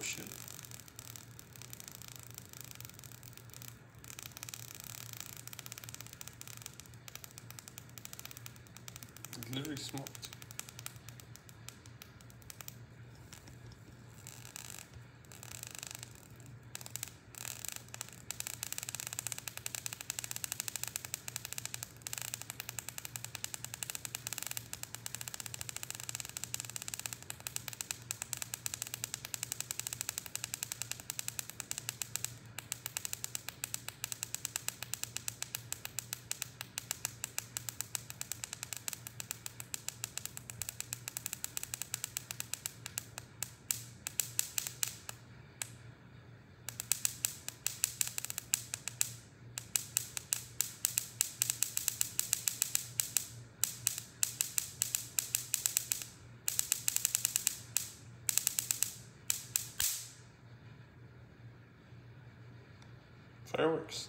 shit. It literally Fireworks.